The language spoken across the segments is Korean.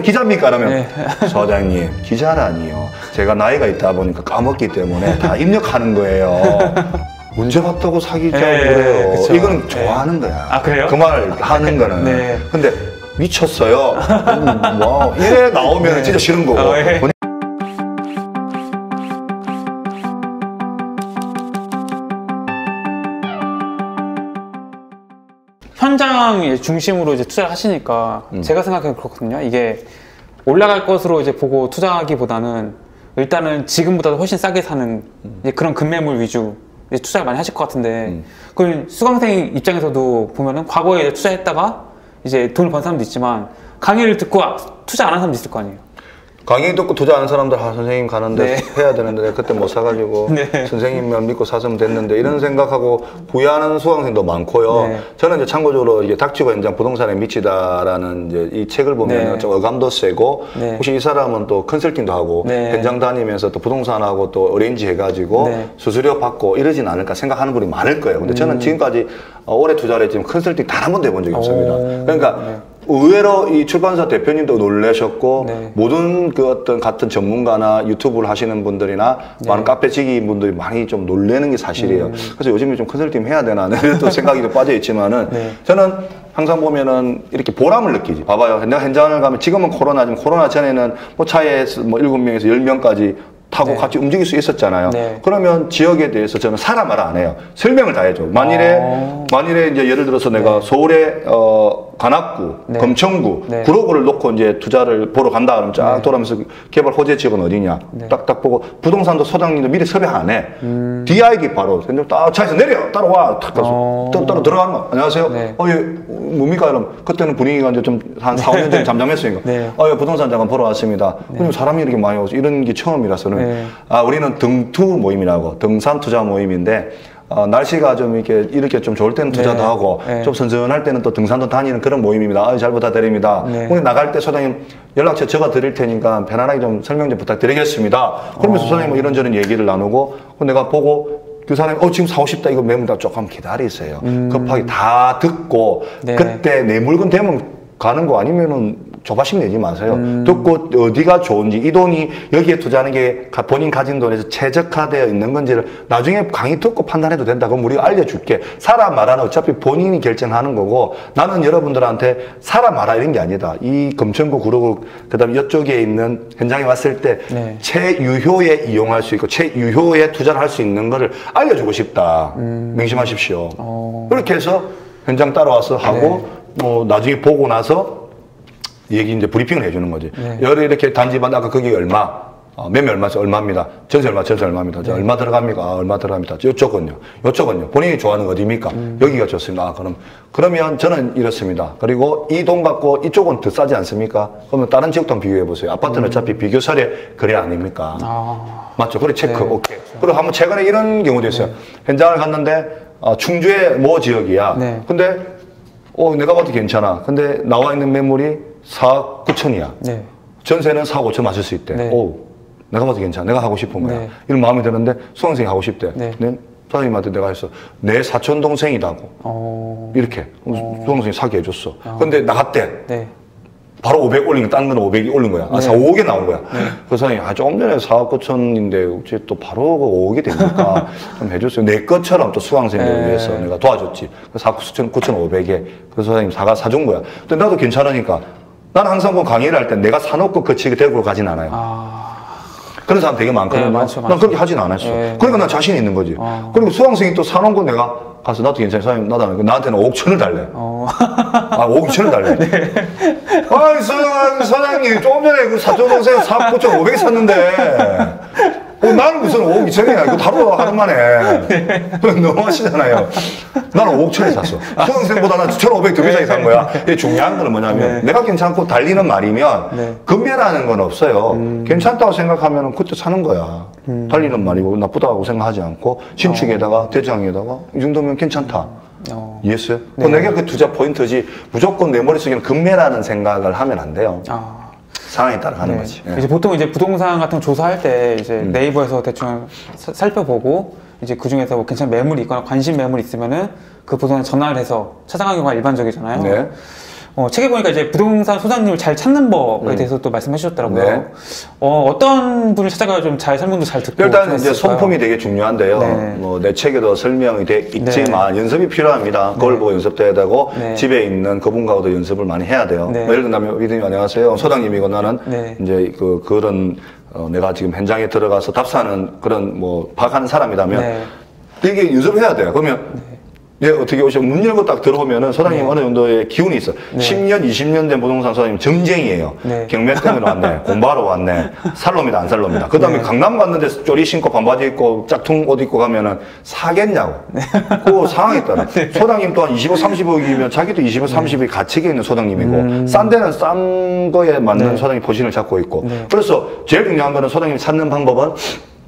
기자입니까? 그러면 네. 서장님 기자라니요. 제가 나이가 있다 보니까 까먹기 때문에 다 입력하는 거예요. 언제 봤다고 사귀자고 네, 그래요. 그쵸. 이거는 네. 좋아하는 거야. 아, 그래요? 그 말 하는 거는. 네. 근데 미쳤어요. 음, 와, 이래 나오면 네. 진짜 싫은 거고. 어, 예. 현장 중심으로 이제 투자를 하시니까 음. 제가 생각하기엔 그렇거든요. 이게 올라갈 것으로 이제 보고 투자하기보다는 일단은 지금보다 훨씬 싸게 사는 이제 그런 급매물 위주 투자를 많이 하실 것 같은데 음. 그럼 수강생 입장에서도 보면은 과거에 투자했다가 이제 돈을 번 사람도 있지만 강의를 듣고 아- 투자 안 한 사람도 있을 거 아니에요. 강의 듣고 투자 하는 사람들 아 선생님 가는데 네. 해야 되는데 그때 못 사가지고 네. 선생님만 믿고 샀으면 됐는데 이런 생각하고 부여하는 수강생도 많고요. 네. 저는 이제 참고적으로 이게 닥치고 현장 부동산에 미치다라는 이제 이 책을 보면 네. 좀 어감도 세고 네. 혹시 이 사람은 또 컨설팅도 하고 네. 현장 다니면서 또 부동산하고 또 어레인지 해가지고 네. 수수료 받고 이러진 않을까 생각하는 분이 많을 거예요. 근데 저는 지금까지 어, 오래 투자를 했지만 컨설팅 단 한 번도 해본 적이 없습니다. 오. 그러니까 네. 의외로 이 출판사 대표님도 놀라셨고 네. 모든 그 어떤 같은 전문가나 유튜브를 하시는 분들이나 네. 많은 카페 지기 분들이 많이 좀 놀래는 게 사실이에요. 음. 그래서 요즘에 좀 컨설팅 해야 되나 또 생각이 좀 빠져 있지만은 네. 저는 항상 보면은 이렇게 보람을 느끼지. 봐봐요. 내가 현장을 가면 지금은 코로나지만 코로나 전에는 뭐 차에 뭐 일곱 명에서 열 명까지 타고 네. 같이 움직일 수 있었잖아요. 네. 그러면 지역에 대해서 저는 사람 말안 해요. 설명을 다 해줘. 만일에 어. 만일에 이제 예를 들어서 내가 서울에 어 관악구, 네. 금천구, 네. 구로구를 놓고 이제 투자를 보러 간다 그러면 쫙 네. 돌아면서 개발 호재 지역은 어디냐 네. 딱딱 보고 부동산도 소장님도 미리 섭외 안 해. 음. DI기 바로 딱 차에서 내려 따라와 탁 가서 어. 따- 따라 들어가는 거. 안녕하세요. 네. 어, 예, 뭡니까 그럼 그때는 분위기가 이제 좀한 4, 5년 전에 잠잠했으니까. 네. 어, 예, 부동산 잠깐 보러 왔습니다. 그럼 사람이 이렇게 많이 오죠. 이런 게 처음이라서는 네. 아 우리는 등투 모임이라고 등산 투자 모임인데. 어, 날씨가 좀 이렇게 이렇게 좀 좋을 때는 투자도 네. 하고 네. 좀 선선할 때는 또 등산도 다니는 그런 모임입니다. 아, 잘 부탁드립니다. 네. 오늘 나갈 때 소장님 연락처 적어 드릴 테니까 편안하게 좀 설명 좀 부탁드리겠습니다. 그러면서 소장님 뭐 이런저런 얘기를 나누고 그 내가 보고 그 사람이 어 지금 사고 싶다 이거 매물다 조금 기다리세요. 급하게 다 듣고 음. 네. 그때 내 물건 되면 가는 거 아니면은 조바심 내지 마세요. 음. 듣고 어디가 좋은지 이 돈이 여기에 투자하는 게 가- 본인 가진 돈에서 최적화되어 있는 건지를 나중에 강의 듣고 판단해도 된다. 그럼 우리가 알려줄게. 사람 말하는 어차피 본인이 결정하는 거고 나는 여러분들한테 사람 말하 이런 게 아니다. 이 금천구 구로구 그다음 에 이쪽에 있는 현장에 왔을 때 네. 최유효에 이용할 수 있고 최유효에 투자를 할 수 있는 거를 알려주고 싶다. 명심하십시오. 음. 어. 그렇게 해서 현장 따라와서 하고 뭐 나중에 보고 나서 얘기 이제 브리핑을 해주는 거지. 네. 여러 이렇게 단지만 아까 거기 얼마, 어, 매매 얼마서 얼마입니다. 전세 얼마, 전세 얼마입니다. 네. 저 얼마 들어갑니까? 아, 얼마 들어갑니다. 이쪽은요. 이쪽은요. 본인이 좋아하는 거 어디입니까? 음. 여기가 좋습니다. 아, 그럼 그러면 저는 이렇습니다. 그리고 이 돈 갖고 이쪽은 더 싸지 않습니까? 그러면 다른 지역도 비교해 보세요. 아파트는 어차피 비교설에 거래 아닙니까? 음. 아, 맞죠? 그래 체크 네. 오케이. 그리고 한번 최근에 이런 경우도 있어요. 현장을 갔는데 어, 충주의 모 지역이야. 네. 근데 어 내가 봐도 괜찮아. 근데 나와 있는 매물이 4억 9천이야. 네. 전세는 4억 5천 맞을 수 있대. 네. 오, 내가 봐도 괜찮아. 내가 하고 싶은 거야. 네. 이런 마음이 드는데 수강생이 하고 싶대. 네. 네. 사장님한테 내가 했어. 내 사촌 동생이다고. 어, 이렇게 수강생이 사게 해줬어. 근데 나갔대. 네. 바로 500 올린 거, 딴 거는 500이 올린 거야. 아, 네. 4, 5억에 나온 거야. 그 사람이, 아, 조금 전에 4억 9천인데, 어째 또 바로 그 5억이 됩니까? 좀 해줬어요. 내 것처럼 또 수강생들을 네. 위해서 내가 도와줬지. 그 4, 9천, 9,500에 그 사장님 사가 사준 거야. 근데 나도 괜찮으니까. 나는 항상 그 강의를 할 때 내가 사놓고 거치게 데리고 가진 않아요. 아, 그런 사람 되게 많거든요. 네, 많죠, 난 많죠. 그렇게 하진 않았어. 네. 그러니까 난 자신 있는 거지. 어. 그리고 수강생이 또 사놓은 거 내가 가서 나도 괜찮아. 사장님, 나도. 나한테는 5억 천을 달래. 어, 아, 5억 2천을 달래. 네. 아이, 사, 사장님, 조금 전에 그 사촌동생 4억 9천 500 샀는데, 어, 나는 무슨 5억 2천이야. 이거 바로 하루 만에. 네. 너무 하시잖아요. 나는 5억 천에 샀어. 수강생보다 는1,500두 비싸게 산 거야. 이게 중요한 거는 뭐냐면, 네. 내가 괜찮고 달리는 말이면, 네. 음. 금매라는 건 없어요. 괜찮다고 생각하면 그때 사는 거야. 달리는 말이고, 나쁘다고 생각하지 않고, 신축에다가, 대장에다가, 이 정도면 괜찮다. 어, 이해했어요? 네. 그 내가 그 투자 포인트지 무조건 내 머릿속에는 금매라는 생각을 하면 안 돼요. 아. 상황에 따라 하는 네. 거지. 예. 음. 이제 보통 이제 부동산 같은 거 조사할 때 이제 네이버에서 대충 사- 살펴보고 이제 그 중에서 뭐 괜찮은 매물이 있거나 관심 매물이 있으면은 그 부동산 전화를 해서 찾아가는 경우가 일반적이잖아요. 네. 어, 책에 보니까 이제 부동산 소장님을 잘 찾는 법에 대해서 또 말씀해 주셨더라고요. 음. 네. 어, 어떤 분을 찾아가 좀 잘 설명도 잘 듣고 일단 이제? 손품이 되게 중요한데요. 네. 뭐내 책에도 설명이 돼 있지만 연습이 필요합니다. 그걸 보고 연습도 해야 되고 네. 집에 있는 그분과도 연습을 많이 해야 돼요. 네. 뭐 예를 들면 위드님 안녕하세요. 소장님이고 나는 네. 이제 그 그런 어, 내가 지금 현장에 들어가서 답사하는 그런 뭐 파악하는 사람이라면 네. 되게 연습해야 돼요. 그러면 예, 어떻게 오시면 문 열고 딱 들어오면은 소장님 어느 정도의 기운이 있어. 10년, 20년 된 부동산 소장님 정쟁이에요. 네. 경매 때문에 왔네. 공부하러 왔네. 살놈이다, 안 살놈이다. 그 다음에 강남 갔는데 쪼리 신고 반바지 입고 짝퉁 옷 입고 가면은 사겠냐고. 그 상황에 따라. 소장님 또한 20억, 30억이면 자기도 20억, 30억이 가치게 있는 소장님이고, 싼 데는 싼 거에 맞는 소장님 포진을 잡고 있고. 그래서 제일 중요한 거는 소장님이 찾는 방법은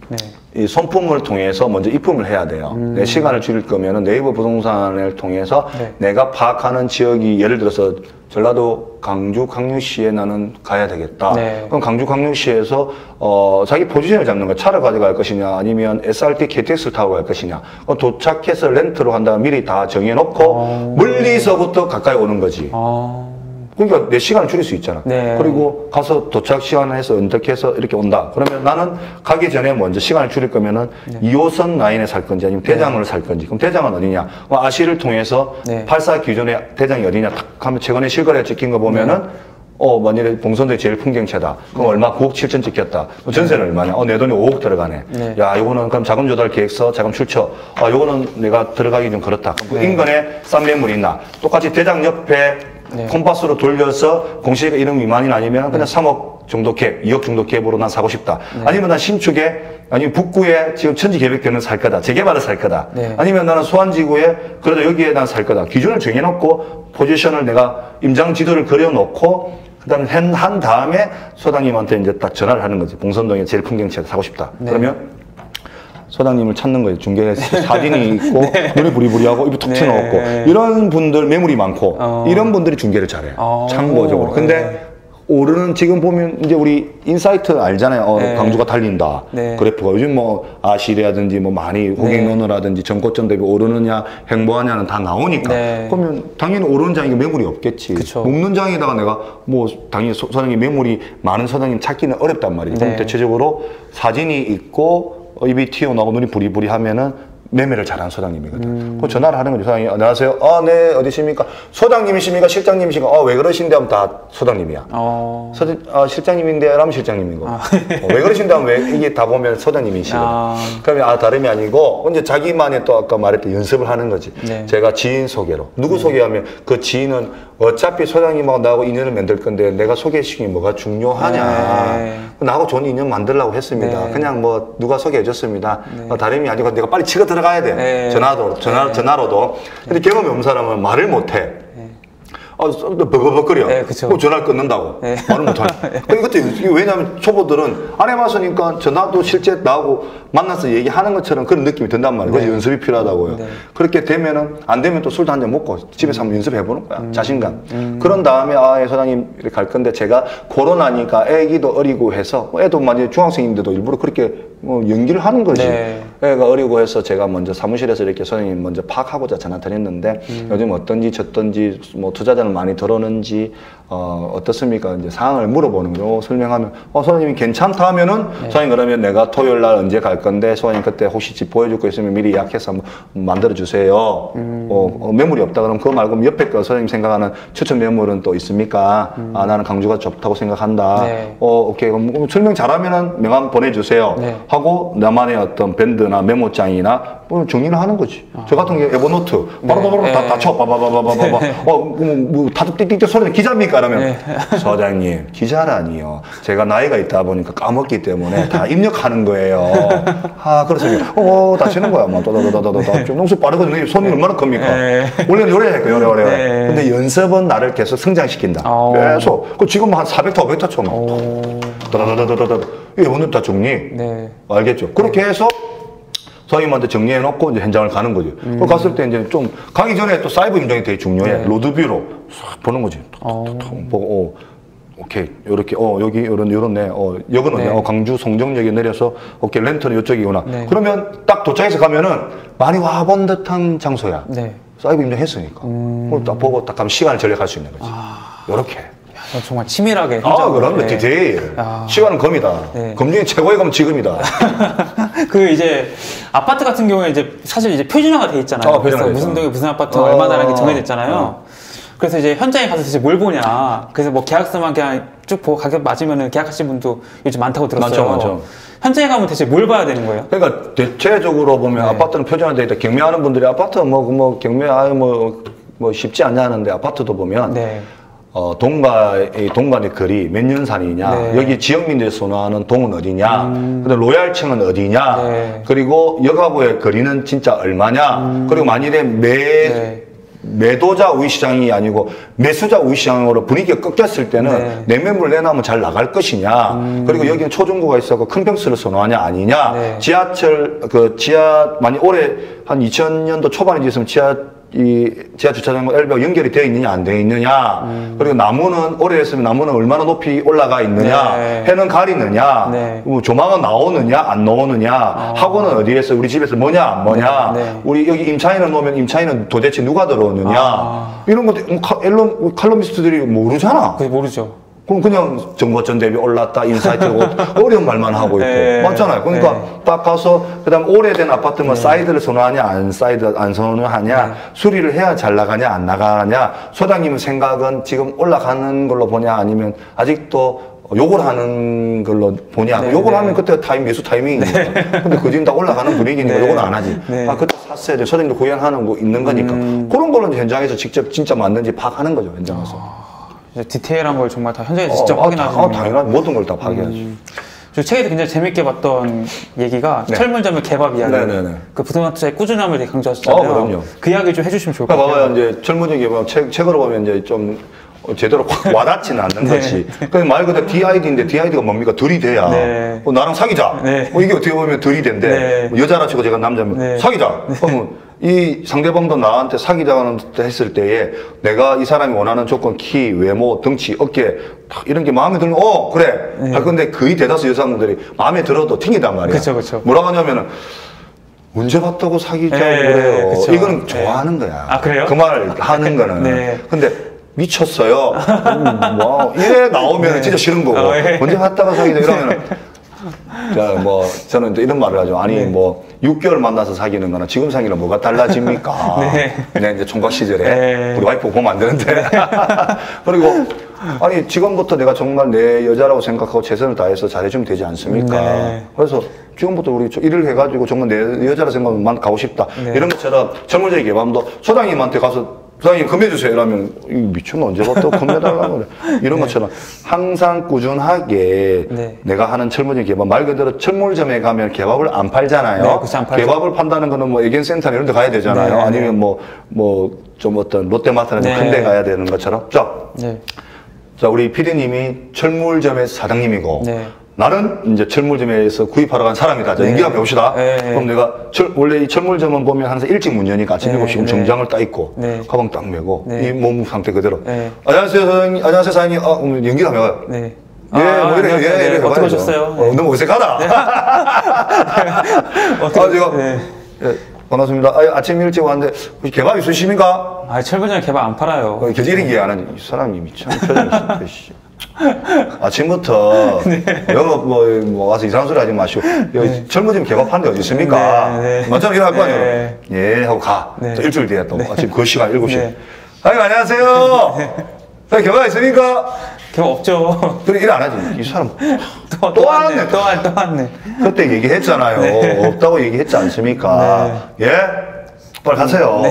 네. 이 손품을 통해서 먼저 입품을 해야 돼요. 내 시간을 줄일 거면은 네이버 부동산을 통해서 네. 내가 파악하는 지역이 예를 들어서 전라도 강주 강릉시에 나는 가야 되겠다. 네. 그럼 강주 강릉시에서 어 자기 포지션을 잡는 거야. 차를 가져갈 것이냐 아니면 SRT KTX를 타고 갈 것이냐. 도착해서 렌트로 한다면 미리 다 정해놓고 멀리서부터 가까이 오는 거지. 어, 그러니까 내 시간을 줄일 수 있잖아. 네. 그리고 가서 도착 시간을 해서 언덕해서 이렇게 온다. 그러면 나는 가기 전에 먼저 시간을 줄일 거면은 네. 2호선 라인에 살 건지 아니면 대장을 살 건지. 그럼 대장은 어디냐? 그럼 아시를 통해서 네. 84 기존의 대장이 어디냐? 탁 하면 최근에 실거래 찍힌 거 보면은 어, 만일에 봉선도에 제일 풍경채다. 그럼 얼마? 9억 7천 찍혔다. 그럼 전세는 얼마냐? 어, 내 돈이 5억 들어가네. 네. 야, 요거는 그럼 자금 조달 계획서, 자금 출처. 아, 요거는 내가 들어가기 좀 그렇다. 그럼 그 네. 인근에 싼 매물이 있나? 똑같이 대장 옆에 네. 콤파스로 돌려서 공시가 1억 미만이 아니면 그냥 3억 정도 갭, 2억 정도 갭으로 난 사고 싶다. 네. 아니면 난 신축에, 아니면 북구에 지금 천지 계획되는 살 거다. 재개발을 살 거다. 네. 아니면 나는 소환지구에 그래도 여기에 난 살 거다. 기준을 정해놓고 포지션을 내가 임장 지도를 그려놓고 그다음에 한, 한 다음에 소장님한테 이제 딱 전화를 하는 거지. 봉선동에 제일 풍경채 사고 싶다. 네. 그러면 소장님을 찾는 거예요. 중개에서 사진이 있고 눈이 부리부리하고 입이 툭 네. 튀어나왔고 이런 분들 매물이 많고 어. 이런 분들이 중개를 잘해요. 어. 참고적으로. 근데 네. 오르는 지금 보면 이제 우리 insight 알잖아요. 어, 네. 강주가 달린다. 네. 그래프가 요즘 뭐 아실이라든지 뭐 많이 호갱노노라든지 전고점 대비 오르느냐 횡보하냐는 다 나오니까 네. 그러면 당연히 오르는 장이가 매물이 없겠지. 그쵸. 녹는 장에다가 내가 뭐 당연히 소- 소장님 매물이 많은 소장님 찾기는 어렵단 말이에요. 그럼 네. 대체적으로 사진이 있고 어, 입이 튀어나오고 눈이 부리부리 하면은 매매를 잘하는 소장님이거든. 음. 그 전화를 하는 거죠. 소장님, 안녕하세요. 아, 네, 어디십니까? 소장님이십니까? 실장님이십니까? 아, 왜 그러신데 하면 다 소장님이야. 어, 서, 아, 실장님인데 라면 실장님이고. 어, 왜 그러신데 하면 왜 이게 다 보면 소장님이시거든. 아. 그러면 아, 다름이 아니고, 이제 자기만의 또 아까 말했던 연습을 하는 거지. 네. 제가 지인 소개로. 누구 소개하면 그 지인은 어차피 소장님하고 나하고 인연을 만들 건데 내가 소개시키기 뭐가 중요하냐. 네. 나하고 좋은 인연 만들려고 했습니다. 네. 그냥 뭐 누가 소개해줬습니다. 어, 다름이 아니고 내가 빨리 치고 들어 가야 돼. 네. 전화도, 전화, 네. 전화로도. 근데 경험이 없는 사람은 말을 못 해. 아, 버벅버벅거려. 네. 그 전화를 끊는다고. 네. 말을 못하네. 근데 그때, 왜냐면 초보들은 안 해봤으니까 전화도 실제 나하고 만나서 얘기하는 것처럼 그런 느낌이 든단 말이에요. 그래서 연습이 필요하다고요. 네. 그렇게 되면은, 안 되면 또 술도 한 잔 먹고 집에서 한번 연습해보는 거야. 음. 자신감. 그런 다음에, 아, 예, 소장님 이렇게 갈 건데 제가 코로나니까 애기도 어리고 해서, 뭐 애도 많이 중학생인데도 일부러 그렇게 뭐 연기를 하는 거지. 네. 애가 어리고 해서 제가 먼저 사무실에서 이렇게 선생님 먼저 파악하고자 전화 드렸는데 음. 요즘 어떤지 저떤지 뭐 투자자는 많이 들어오는지 어 어떻습니까 이제 상황을 물어보는 거 설명하면 어 선생님이 괜찮다 하면은 네. 선생님 그러면 내가 토요일 날 언제 갈 건데 선생님 그때 혹시 집 보여줄 거 있으면 미리 예약해서 만들어 주세요 음. 어, 어, 매물이 없다 그러면 그거 말고 옆에 거 선생님 생각하는 추천 매물은 또 있습니까 아 나는 강주가 좋다고 생각한다 음. 네. 어 오케이 그럼 뭐 설명 잘하면은 명함 보내주세요 네. 하고 나만의 어떤 밴드나 메모장이나 뭐 정리를 하는 거지. 저 같은 경우 에버노트 바로바로 네. 다, 다 쳐. 바바바바바바. 어, 뭐, 뭐, 다들 띡띡띡 소리는 기자입니까? 그러면 네. 서장님 기자라니요. 제가 나이가 있다 보니까 까먹기 때문에 다 입력하는 거예요. 아, 그렇습니다. 어, 다 치는 거야. 뭐, 도도도도도도. 좀 농수 빠르거든요. 손이 얼마나 큽니까? 네. 원래는 요래 할거요 요래, 요래. 네. 근데 연습은 나를 계속 성장시킨다. 어. 계속. 그 지금 한 400타, 500타 쳐. 막. 오, 다다다다다다. 에버노트 다 정리. 네. 알겠죠? 그렇게 해서 선생님한테 정리해놓고 이제 현장을 가는 거죠. 그 갔을 때 이제 좀 가기 전에 또 사이버 임장이 되게 중요해. 네. 로드뷰로 싹 보는 거지. 어. 톡톡톡 보고, 어, 오케이. 요렇게, 어, 여기, 요런, 요런네. 어, 역은 어디야? 네. 어, 강주 송정역에 내려서, 오케이. 렌터는 이쪽이구나. 네. 그러면 딱 도착해서 가면은 많이 와본 듯한 장소야. 네. 사이버 인정했으니까. 그걸 딱 보고 딱 가면 시간을 절약할 수 있는 거지. 요렇게. 저 정말 치밀하게. 아, 그럼요. 네. 디테일. 아. 시간은 검이다. 네. 검 중에 최고의 검은 지금이다. 그 이제 아파트 같은 경우에 이제 사실 이제 표준화가 돼 있잖아요. 어, 표준화가 그래서 무슨. 동에 무슨 아파트 어, 얼마나라는 게 어, 정해졌잖아요. 그래서 이제 현장에 가서 대체 뭘 보냐. 그래서 뭐 계약서만 그냥 쭉 보고 가격 맞으면 계약하신 분도 요즘 많다고 들었어요. 많죠, 많죠. 현장에 가면 대체 뭘 봐야 되는 거예요? 그러니까 대체적으로 보면 아파트는 표준화되어 있다. 경매하는 분들이 아파트 뭐, 뭐 경매 아유 뭐, 뭐 쉽지 않냐 하는데 아파트도 보면 네. 어, 동가의 동간의 거리 몇 년산이냐, 네. 여기 지역민들이 선호하는 동은 어디냐, 그다음 로얄층은 어디냐, 네. 그리고 여가부의 거리는 진짜 얼마냐, 그리고 만일에 매 네. 매도자 우위 시장이 아니고 매수자 우위 시장으로 분위기가 꺾였을 때는 네. 내매물 내놔면 잘 나갈 것이냐, 그리고 여기는 초중고가 있어서 큰 평수를 선호하냐 아니냐, 네. 지하철 그 지하 만약 올해 한 2000년도 초반에 있으면 지하 이 지하 주차장과 엘베가 연결이 되어 있느냐 안 되어 있느냐 그리고 나무는 올해 했으면 나무는 얼마나 높이 올라가 있느냐 네. 해는 가리느냐 네. 뭐 조망은 나오느냐 안 나오느냐 학원은 어디에서 우리 집에서 뭐냐 안 뭐냐 네, 네. 우리 여기 임차인을 놓으면 임차인은 도대체 누가 들어오느냐 아. 이런 것들 뭐 카- 엘론 칼럼니스트들이 모르잖아 그게 모르죠. 그럼 그냥 전고점 대비 올랐다 insight고 어려운 말만 하고 있고 네. 맞잖아요. 그러니까 네. 딱 가서 그 다음 오래된 아파트면 사이드를 선호하냐 안 사이드 안 선호하냐 네. 수리를 해야 잘 나가냐 안 나가냐 소장님 생각은 지금 올라가는 걸로 보냐 아니면 아직도 욕을 하는 걸로 보냐 네, 욕을 네. 하면 그때 타임 매수 타이밍이니까 근데 그 뒤는 다 올라가는 분위기니까 네. 욕은 안 하지 네. 음. 아 그때 샀어야 돼 소장님도 구현하는 거 있는 거니까 그런 거는 현장에서 직접 진짜 맞는지 파악하는 거죠 현장에서 이제 디테일한 걸 정말 다 현장에서 어, 직접 아, 확인하시는 아, 당연하지 모든 걸 다 파악해야지 저 책에서 굉장히 재밌게 봤던 얘기가 네. 철물점의 개밥 이야기. 네네네. 그 부동산 투자의 꾸준함을 되게 강조하셨잖아요. 어, 그럼요. 그 이야기 좀 해주시면 좋을 것 그러니까 같아요. 봐봐요. 이제 철무적이 보면 책, 책으로 보면 이제 좀 제대로 확 와닿지는 않는 네. 것이. 그냥 말 그대로 DID인데 DID가 뭡니까? 들이대야. 네. 어, 나랑 사귀자. 네. 어, 이게 어떻게 보면 들이대인데 네. 뭐 여자라 치고 제가 남자면 네. 사귀자. 그러면 이 상대방도 나한테 사귀자는 했을 때에 내가 이 사람이 원하는 조건, 키, 외모, 덩치, 어깨 딱 이런 게 마음에 들면 어 그래. 할 건데 거의 대다수 여성분들이 마음에 들어도 튕기단 말이야. 네. 그쵸, 그쵸. 뭐라고 하냐면은 언제 봤다고 사귀자고 네, 그래요. 그쵸. 이거는 네. 좋아하는 거야. 아, 그래요? 그 말을 하는 거는. 네. 근데 미쳤어요. 음, 뭐 이래 나오면 진짜 싫은 거고 어, 예. 언제 갔다가 사귀자 이러면 자, 뭐 저는 또 이런 말을 하죠. 아니 뭐 6개월 만나서 사귀는 거나 지금 사귀는 뭐가 달라집니까? 네. 그냥 이제 총각 시절에 네. 우리 와이프 보면 안 되는데 그리고 아니 지금부터 내가 정말 내 여자라고 생각하고 최선을 다해서 잘해주면 되지 않습니까? 네. 그래서 지금부터 우리 일을 해가지고 정말 내 여자라 생각하면 가고 싶다. 네. 이런 것처럼 젊은이의 개밤도 소장님한테 가서 소장님 금해주세요. 이러면 이 미친놈 언제 봤다고 금해달라고 그래. 이런 것처럼 항상 꾸준하게 네. 내가 하는 철물점 개밥 말 그대로 철물점에 가면 개밥을 안 팔잖아요. 네, 그치, 안. 개밥을 판다는 거는 뭐 애견센터나 이런 데 가야 되잖아요. 네, 아니면 뭐 뭐 좀 어떤 롯데마트나 네. 큰데 가야 되는 것처럼. 자, 네. 자, 우리 피디님이 철물점의 사장님이고, 네. 나는 이제 철물점에서 구입하러 간 사람이다. 자, 네. 인기가 배웁시다. 네. 그럼 내가 철, 원래 이 철물점은 보면 항상 일찍 문 여니까 아침 네, 7시면 네. 정장을 딱 입고, 네. 가방 딱 메고, 네. 이몸 상태 그대로. 네. 안녕하세요, 사장님. 안녕하세요, 사장님. 아, 오늘 하면 와요. 네. 예, 아, 뭐 이래. 예, 네, 이래 어떻게. 오셨어요? 어, 너무 어색하다. 어떻게- 아, 제가, 네. 예, 반갑습니다. 아, 아침 일찍 왔는데, 혹시 개밥 있으십니까? 아, 철물점 개밥 안 팔아요. 어, 겨지린 게 하는 이 사람이 미참 표정이 씨. 아침부터 영업 뭐, 뭐 와서 이상한 소리 하지 마시고 여기 철무점 개밥하는 데 어디 있습니까? 네, 네. 맞잖아 이거 할거 아니에요 네. 예 하고 가 네. 또 일주일 뒤에 또 아침 그 시간 7시 네. 아니 안녕하세요 네. 개밥 있습니까? 개밥 없죠. 그래 일 안 하지 이 사람 또, 또 왔네. 왔네. 또 왔네. 또 왔네. 그때 얘기했잖아요 없다고 얘기했지 않습니까? 예? 빨리 가세요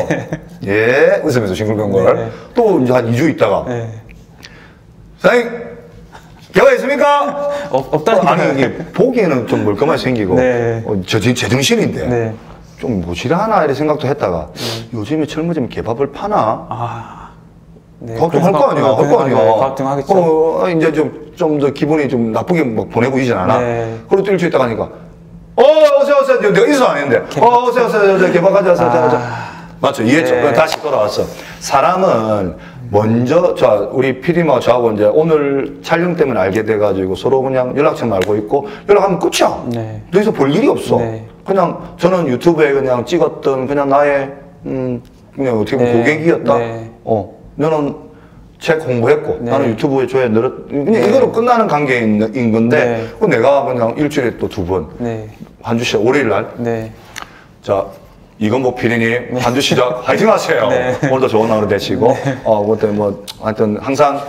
예 웃으면서 싱글벙글 네. 또 이제 한 2주 있다가 네. 사장님 개밥 있습니까? 없, 없다니까. 아니 이게 보기에는 좀 멀끔하게 생기고 네. 어, 저 제- 제정신인데 네. 좀 뭐지라하나 이런 생각도 했다가 요즘에 철무점 개밥을 파나? 아. 네. 그거 좀할 거 아니야, 할 거 아니야. 과등 하겠죠. 어, 이제 좀 좀 더 기분이 좀 나쁘게 막 보내고 이진 않아. 네. 그리고 또 일주일 있다 가니까 어 오세요 오세요 내가 인사 안 했는데 어 오세요 오세요 오세요 개밥 가자 오세요 아. 맞죠 이해했죠 네. 다시 돌아왔어 사람은 먼저 자 우리 PD님하고 저하고 이제 오늘 촬영 때문에 알게 돼가지고 서로 그냥 연락처만 알고 있고 연락하면 끝이야 네. 여기서 볼 일이 없어 네. 그냥 저는 유튜브에 그냥 찍었던 그냥 나의 음 그냥 어떻게 보면 네. 고객이었다. 네. 어, 너는 책 공부했고 네. 나는 유튜브에 조회 늘었. 그냥 네. 이거로 끝나는 관계인 인 건데 네. 그 내가 그냥 일주일에 또 두 번. 네. 한 주씩 월요일 날. 네. 자, 이건복 PD님, 한주 시작 화이팅 하세요. 네. 오늘도 좋은 하루 되시고, 어, 그때 뭐, 하여튼 항상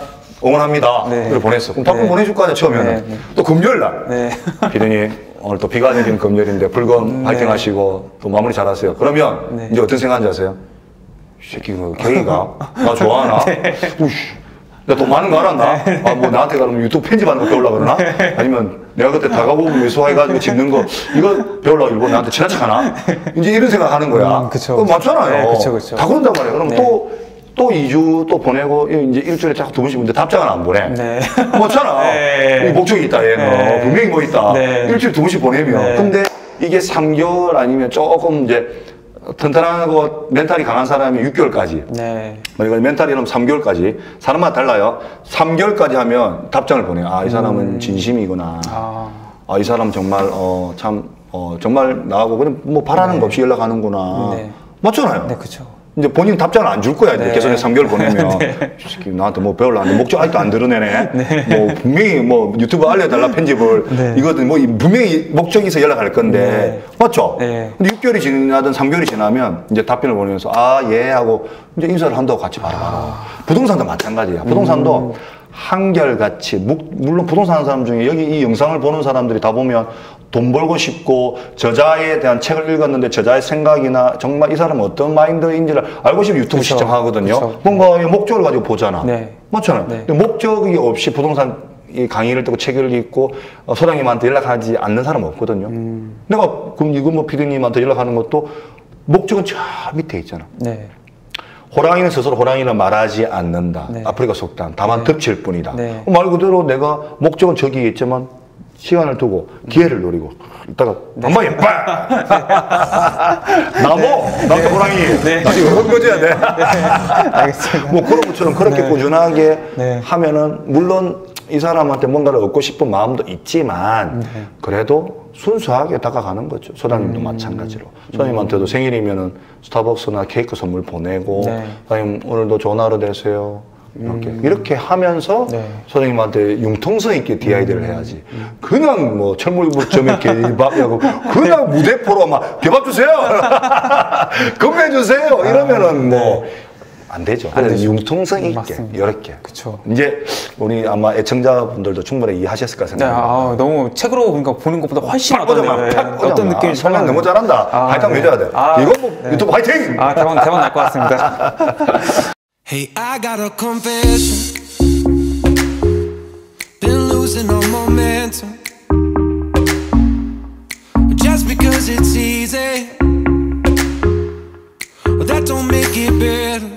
응원합니다. 네. 그래 보냈어. 그럼 답변 네. 보내줄 거 아니야, 처음에는. 네, 네. 또 금요일 날. 네. 피디님, 오늘 또 비가 내리는 금요일인데, 불금 화이팅 하시고, 또 마무리 잘 하세요. 그러면, 네. 이제 어떤 생각인지 아세요? 이 새끼, 그, 경이가, 나 좋아하나? 네. 우씨. 내가 돈 많은 거 알았나? 아, 뭐 나한테 그러면 유튜브 편집하는 거 배우려고 그러나? 아니면 내가 그때 다가보고 외소해가지고 집는 거, 이거 배우려고 일본 나한테 친한 척 하나? 이제 이런 생각 하는 거야. 음, 그쵸, 그거. 맞잖아요. 네, 그쵸, 그쵸. 다 그런단 말이에요. 그럼 네. 또, 또 2주 또 보내고, 이제 일주일에 자꾸 두 번씩 보는데 답장을 안 보내. 네. 맞잖아. 네. 이 목적이 있다, 얘는. 네. 분명히 뭐 있다. 네. 일주일에 두 번씩 보내면. 네. 근데 이게 3개월 아니면 조금 이제 튼튼하고 멘탈이 강한 사람이 6개월까지. 네. 그러니까 멘탈이는 3개월까지. 사람마다 달라요. 3개월까지 하면 답장을 보내요. 아, 이 사람은 진심이구나. 아. 아, 이 사람 정말, 어, 참, 어, 정말 나하고 그냥 뭐 바라는 거 없이 연락하는구나. 네. 맞잖아요. 네, 그쵸. 이제 본인 답장을 안 줄 거야. 이제 네. 계속해서 3개월 보내면. 이 새끼 나한테 뭐 배우려는데 목적 아직도 안 드러내네. 뭐 분명히 뭐 유튜브 알려달라 편집을. 네. 이거든 뭐 분명히 목적이 있어 연락할 건데. 네. 맞죠? 네. 근데 6개월이 지나든 3개월이 지나면 이제 답변을 보내면서 아, 예 하고 이제 인사를 한다고 같이 바로 바로. 부동산도 마찬가지야. 부동산도 한결같이 묵- 물론 부동산 하는 사람 중에 여기 이 영상을 보는 사람들이 다 보면 돈 벌고 싶고 저자에 대한 책을 읽었는데 저자의 생각이나 정말 이 사람은 어떤 마인드인지를 알고 싶으면 유튜브 그쵸. 시청하거든요. 그쵸. 뭔가 이 목적을 가지고 보잖아. 네. 맞잖아요. 네. 목적이 없이 부동산 이 강의를 듣고 책을 읽고 어, 소장님한테 연락하지 않는 사람은 없거든요. 음. 내가 그럼 이거 뭐 피디님한테 연락하는 것도 목적은 저 밑에 있잖아. 네. 호랑이는 스스로 호랑이는 말하지 않는다. 네. 아프리카 속담. 다만 덮칠 뿐이다. 네. 말 그대로 내가 목적은 저기 있지만 시간을 두고 기회를 노리고 이따가 한방에 빵! 나무! 나한테 호랑이! 나 지금 헛거져야 돼. 알겠습니다. 뭐 그런 것처럼 그렇게 꾸준하게 네. 하면은 물론 이 사람한테 뭔가를 얻고 싶은 마음도 있지만 네. 그래도 순수하게 다가가는 거죠. 소장님도 음. 마찬가지로. 소장님한테도 생일이면은 스타벅스나 케이크 선물 보내고 네. 소장님 오늘도 좋은 하루 되세요. 이렇게 이렇게 하면서 네. 소장님한테 융통성 있게 DID를 해야지. 그냥 뭐 철물점에 개밥하고 그냥 무대포로 막 개밥 주세요. 건배 주세요. 이러면은 뭐 안 되죠. 안 그래서 되죠. 융통성 있게 맞습니다. 이렇게. 그쵸. 이제 우리 아마 애청자분들도 충분히 이해하셨을 까 네, 생각합니다. 아, 너무 책으로 그러니까 보는 것보다 훨씬 막 네. 어떤 막. 느낌이 아, 설명 너무 잘한다. 아, 화이팅 네. 해줘야 돼. 아, 이건 뭐 네. 유튜브 화이팅! 아, 대박, 대박 날 것 같습니다. Hey, I got a confession. Been losing all momentum. Just because it's easy, well, that don't make it better.